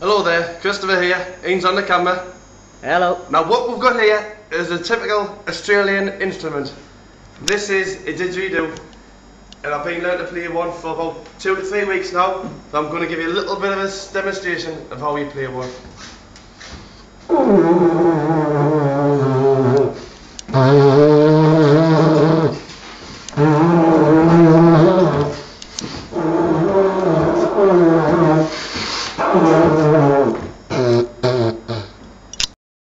Hello there, Christopher here, Ian's on the camera. Hello. Now what we've got here is a typical Australian instrument. This is a didgeridoo and I've been learning to play one for about two to three weeks now so I'm going to give you a little bit of a demonstration of how we play one. world.